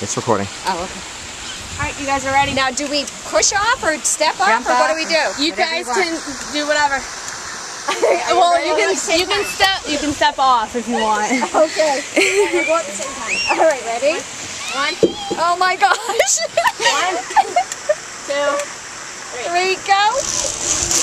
It's recording. Oh, okay. All right, you guys are ready. Now, do we push off or step off, Jump or what do we do? You guys you can do whatever. well, you can you can step you can step off if you want. Okay. we'll go at the same time. All right, ready? One, Oh my gosh. one, two. Three, go.